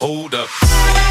Hold up.